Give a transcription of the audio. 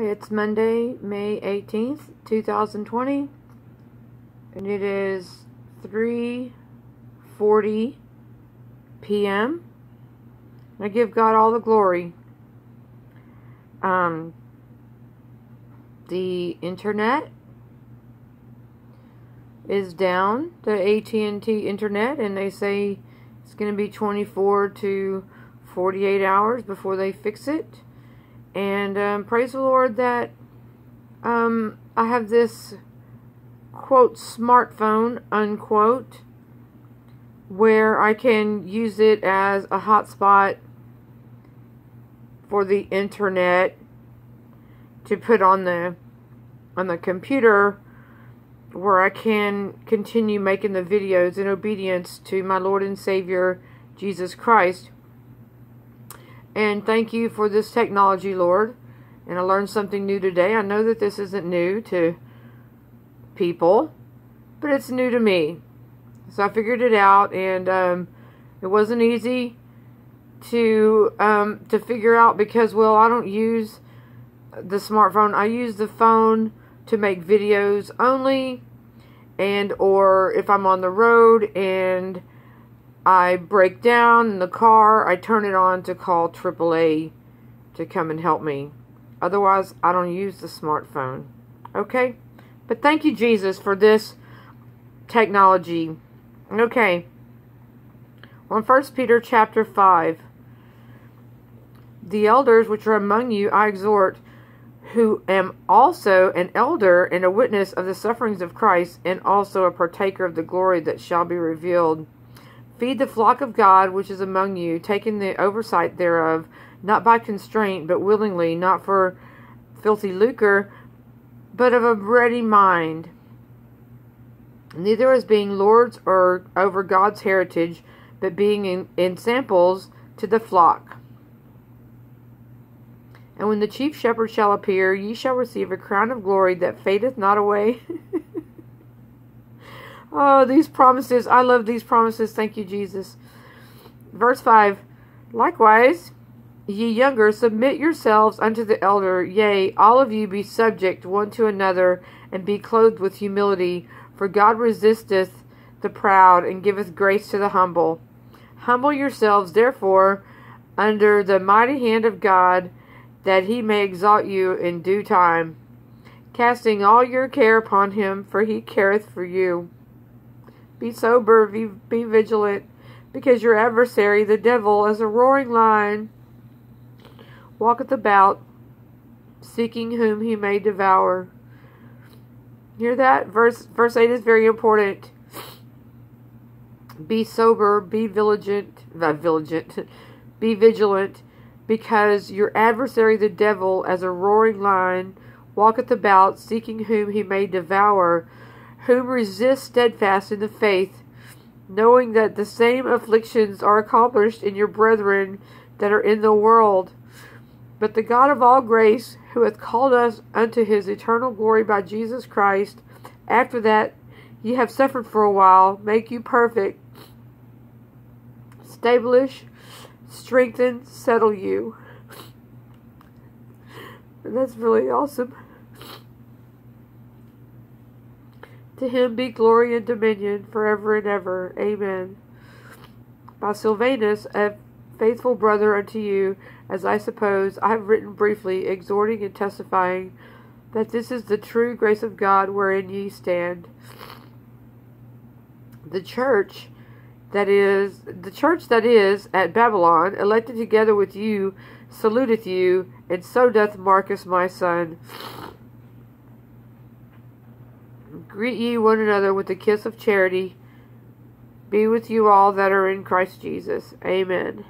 It's Monday, May 18th, 2020, and it is 3:40 p.m. I give God all the glory. Um, the internet is down, the AT&T internet, and they say it's going to be 24 to 48 hours before they fix it. And um, praise the Lord that um, I have this quote smartphone unquote where I can use it as a hotspot for the internet to put on the on the computer where I can continue making the videos in obedience to my Lord and Savior Jesus Christ and thank you for this technology, Lord. And I learned something new today. I know that this isn't new to people, but it's new to me. So I figured it out, and um, it wasn't easy to um, to figure out because, well, I don't use the smartphone. I use the phone to make videos only, and or if I'm on the road and I break down in the car, I turn it on to call AAA to come and help me. Otherwise, I don't use the smartphone. Okay? But thank you, Jesus, for this technology. Okay. On First Peter chapter 5. The elders which are among you I exhort, who am also an elder and a witness of the sufferings of Christ, and also a partaker of the glory that shall be revealed. Feed the flock of God which is among you, taking the oversight thereof, not by constraint, but willingly, not for filthy lucre, but of a ready mind. Neither as being lords or over God's heritage, but being in, in samples to the flock. And when the chief shepherd shall appear, ye shall receive a crown of glory that fadeth not away. Oh, these promises. I love these promises. Thank you, Jesus. Verse 5 Likewise, ye younger, submit yourselves unto the elder. Yea, all of you be subject one to another, and be clothed with humility. For God resisteth the proud, and giveth grace to the humble. Humble yourselves, therefore, under the mighty hand of God, that he may exalt you in due time. Casting all your care upon him, for he careth for you. Be sober, be, be vigilant, because your adversary, the devil, as a roaring lion, walketh about, seeking whom he may devour. Hear that? Verse verse 8 is very important. Be sober, be vigilant, vigilant, be vigilant, because your adversary the devil, as a roaring lion, walketh about, seeking whom he may devour whom resist steadfast in the faith, knowing that the same afflictions are accomplished in your brethren that are in the world. But the God of all grace, who hath called us unto his eternal glory by Jesus Christ, after that ye have suffered for a while, make you perfect, establish, strengthen, settle you. And that's really awesome. To him be glory and dominion forever and ever. Amen. By Silvanus, a faithful brother unto you, as I suppose, I have written briefly, exhorting and testifying that this is the true grace of God wherein ye stand. The church that is the church that is at Babylon, elected together with you, saluteth you, and so doth Marcus my son. Greet ye one another with a kiss of charity. Be with you all that are in Christ Jesus. Amen.